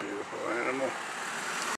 Beautiful animal.